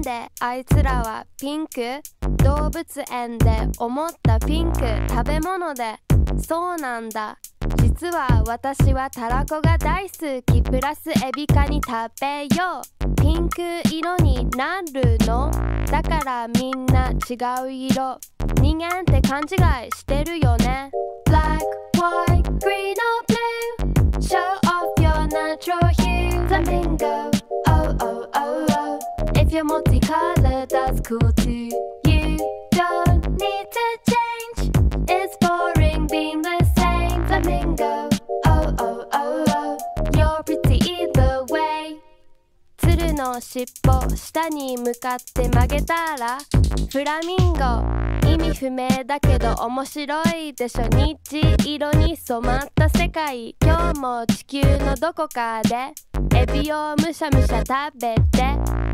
であいつらはピンク動物園で思ったピンク食べ物でそうなんだ実は私はたらこが大好きプラスエビカに食べようピンク色になるのだからみんな違う色人間って勘違いしてるよね Black, white, green or blue Show off your natural hue Flamingo if you're multicolored, that's cool too. You don't need to change. It's boring being the same flamingo. Oh, oh, oh, oh. You're pretty either way. 鶴の尻尾下に向かって曲げたらフラミンゴ意味不明だけど面白いでしょ日色に染まった世界今日も地球のどこかでエビをむしゃむしゃ食べて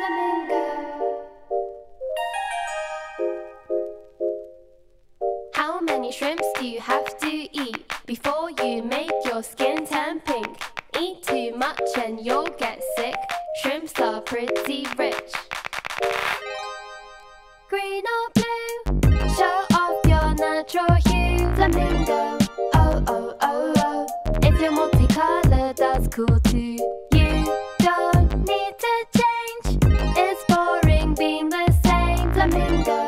Flamingo. How many shrimps do you have to eat before you make your skin turn pink? Eat too much and you'll get sick. Shrimps are pretty rich. Green or blue, show off your natural hue. Flamingo, oh oh oh oh. If you're multicolored, that's cool too. solamente